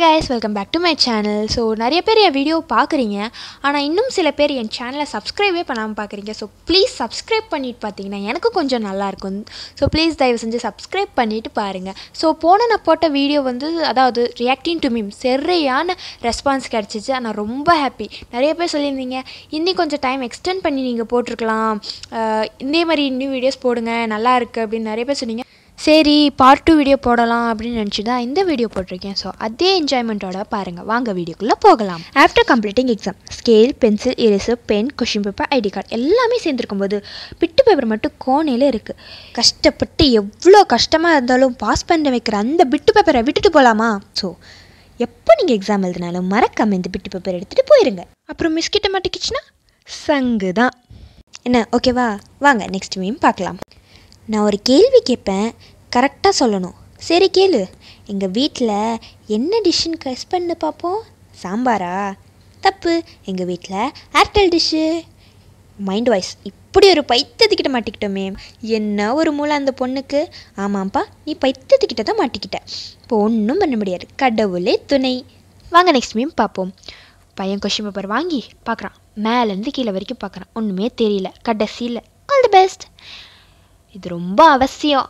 Hi guys welcome back to my channel so நிறைய பேர் என் video பார்க்குறீங்க. ஆனால் இன்னும் சில பேர் என் சேனலை சப்ஸ்கிரைபே பண்ணாமல் பார்க்குறீங்க. ஸோ ப்ளீஸ் சப்ஸ்கிரைப் பண்ணிட்டு பார்த்தீங்கன்னா எனக்கு கொஞ்சம் நல்லாயிருக்கும் ஸோ ப்ளீஸ் தயவு செஞ்சு சப்ஸ்கிரைப் பண்ணிவிட்டு பாருங்கள் ஸோ போன நான் போட்ட வீடியோ வந்து அதாவது ரியாக்டிங் டு மீம் சரியான ரெஸ்பான்ஸ் கிடச்சிச்சு. ஆனால் ரொம்ப ஹாப்பி நிறைய பேர் சொல்லியிருந்தீங்க இன்னும் கொஞ்சம் டைம் எக்ஸ்டெண்ட் பண்ணி நீங்கள் போட்டிருக்கலாம். இதே மாதிரி இன்னும் வீடியோஸ் போடுங்க. நல்லா இருக்குது அப்படின்னு நிறைய பேர் சொன்னீங்க. சரி பார்ட் டூ வீடியோ போடலாம் அப்படின்னு நினச்சி தான் இந்த வீடியோ போட்டிருக்கேன். ஸோ அதே என்ஜாய்மெண்ட்டோட பாருங்கள் வாங்க வீடியோக்குள்ளே போகலாம். After completing exam scale pencil eraser pen question paper ID card எல்லாமே சேர்ந்துருக்கும் போது பிட்டு பேப்பர் மட்டும் கோணையில் இருக்குது கஷ்டப்பட்டு எவ்வளோ கஷ்டமாக இருந்தாலும் பாஸ் பண்ண வைக்கிற அந்த பிட்டு பேப்பரை விட்டுட்டு போகலாமா ஸோ எப்போ நீங்கள் எக்ஸாம் எழுதினாலும் மறக்காமல் இந்த பிட்டு பேப்பர் எடுத்துகிட்டு போயிருங்க. அப்புறம் மிஸ் கிட்ட மாட்டிக்கிச்சுன்னா சங்கு தான் என்ன ஓகேவா வாங்க நெக்ஸ்ட் மீம் பார்க்கலாம். நான் ஒரு கேள்வி கேட்பேன். கரெக்டாக சொல்லணும். சரி கேளு. எங்கள் வீட்டில் என்ன டிஷ்ஷுன்னு கெஸ் பண்ணு பார்ப்போம் சாம்பாரா? தப்பு. எங்கள் வீட்டில் ஏர்டெல் டிஷ்ஷு மைண்ட் வாய்ஸ் இப்படி ஒரு பைத்தியத்துக்கிட்ட மாட்டிக்கிட்டோமே. என்ன ஒரு மூளை அந்த பொண்ணுக்கு? ஆமாம்ப்பா நீ பைத்தியத்துக்கிட்ட தான் மாட்டிக்கிட்ட. இப்போ ஒன்றும் பண்ண முடியாது. கடவுளே துணை. வாங்க நெக்ஸ்ட் மீம் பார்ப்போம் பையன் கொஷின் பேப்பர் வாங்கி பார்க்குறான் மேலேருந்து கீழே வரைக்கும் பார்க்குறான் ஒன்றுமே தெரியல. கடைசியில் ஆல் தி பெஸ்ட் இது ரொம்ப அவசியம்.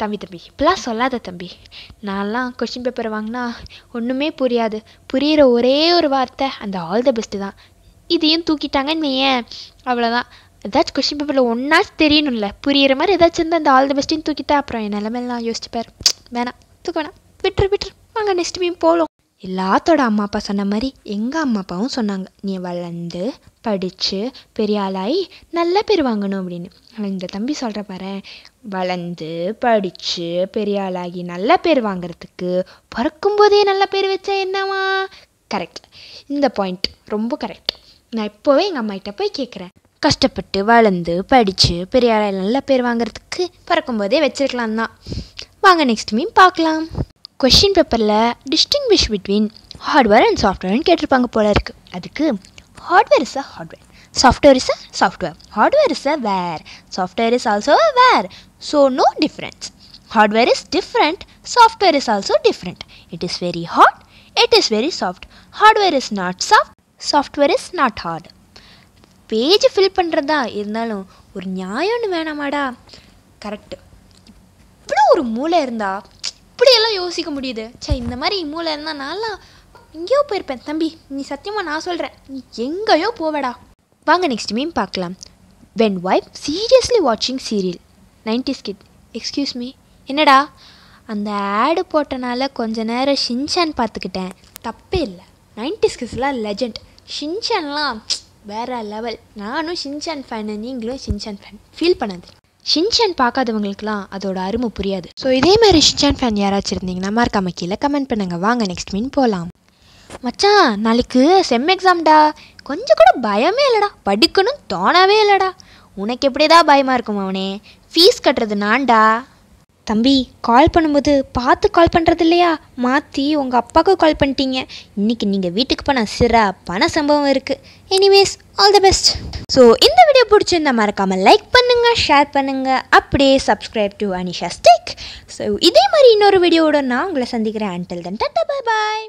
தம்பி தம்பி இப்படிலாம் சொல்லாத தம்பி. நான்லாம் கொஷின் பேப்பர் வாங்கினா ஒன்றுமே புரியாது. புரிகிற ஒரே ஒரு வார்த்தை அந்த ஆல் த பெஸ்ட்டு தான். இதையும் தூக்கிட்டாங்கன்னு ஏன் அவ்வளோதான் ஏதாச்சும் கொஷின் பேப்பரில் ஒன்றாச்சும் தெரியணும்ல. புரியிற மாதிரி ஏதாச்சும் இருந்தால் அந்த ஆல் த பெஸ்ட்டையும் தூக்கிட்டா அப்புறம் என் நிலமெல்லாம் யோசிச்சுப்பார். வேணாம் தூக்க வேணாம். விட்டுரு விட்டுரு. வாங்க நெக்ஸ்ட் மீன் போகலாம் எல்லாத்தோட அம்மா அப்பா சொன்ன மாதிரி எங்கள் அம்மா அப்பாவும் சொன்னாங்க நீ வளர்ந்து படித்து பெரிய ஆளாகி நல்ல பேர் வாங்கணும் அப்படின்னு. ஆனால் இந்த தம்பி சொல்கிற பாரு வளர்ந்து படித்து பெரிய ஆளாகி நல்ல பேர் வாங்குறதுக்கு பிறக்கும்போதே நல்ல பேர் வச்சா என்னவா? கரெக்ட் இந்த பாயிண்ட் ரொம்ப கரெக்ட் நான் இப்போவே எங்கள் அம்மாகிட்ட போய் கேட்குறேன் கஷ்டப்பட்டு வளர்ந்து படித்து பெரிய ஆளாகி நல்ல பேர் வாங்குறதுக்கு பிறக்கும்போதே வச்சுருக்கலாம் தான் வாங்க நெக்ஸ்ட் மீன் பார்க்கலாம். கொஷின் பேப்பரில் டிஸ்டிங்விஷ் பிட்வீன் ஹார்ட்வேர் அண்ட் சாஃப்ட்வேர்னு கேட்டிருப்பாங்க போல இருக்குது அதுக்கு hardware is a hardware software is a software hardware is a ware software is also a ware so no difference hardware is different software is also different it is very hard it is very soft hardware is not soft software is not hard page fill பண்ணுறதா இருந்தாலும் ஒரு நியாயம்னு வேணாமாடா. Correct இவ்வளோ ஒரு மூளை இருந்தா இப்படியெல்லாம் யோசிக்க முடியுது. சே இந்த மாதிரி மூளை இருந்தால் நான்லாம் எங்கேயோ போயிருப்பேன். தம்பி நீ சத்தியமாக நான் சொல்கிறேன் நீ எங்கேயோ போவடா. வாங்க நெக்ஸ்ட் மீம் பார்க்கலாம். வென் ஒய்ஃப் சீரியஸ்லி வாட்சிங் serial ninety skit excuse me என்னடா? அந்த ஆடு போட்டனால கொஞ்ச நேரம் ஷின்சான் பார்த்துக்கிட்டேன். தப்பே இல்லை. நைன்டி ஸ்கிட்ஸ்லாம் லெஜண்ட் ஷின்சான்லாம் வேற லெவல் நானும் ஷின்சான் ஃபேனு நீங்களும் ஷின்சான் ஃபேன் ஃபீல் பண்ணாது ஷின்சான் பார்க்காதவங்களுக்குலாம் அதோட அருமை புரியாது. ஸோ இதே மாதிரி ஷின்சான் ஃபேன் யாராச்சும் இருந்தீங்கன்னா மறக்காம கீழே கமெண்ட் பண்ணுங்க. வாங்க நெக்ஸ்ட் மீன் போகலாம் மச்சான் நாளைக்கு செம் எக்ஸாம்டா கொஞ்சம் கூட பயமே இல்லைடா. படிக்கணும் தோணவே இல்லைடா. உனக்கு எப்படிதான் பயமாக இருக்கும் அவனே ஃபீஸ் கட்டுறது நான்டா. தம்பி கால் பண்ணும்போது பார்த்து கால் பண்ணுறது இல்லையா மாற்றி உங்கள் அப்பாவுக்கு கால் பண்ணிட்டீங்க. இன்றைக்கி நீங்கள் வீட்டுக்கு போன சிறா பண சம்பவம் இருக்குது anyways all the best so இந்த வீடியோ பிடிச்சிருந்தா மறக்காமல் லைக் பண்ணுங்கள் ஷேர் பண்ணுங்கள் அப்படியே subscribe to Anisha stick so இதே மாதிரி இன்னொரு வீடியோவோட நான் உங்களை சந்திக்கிறேன். அன்டில் தன் டாட்டா பாய் பாய்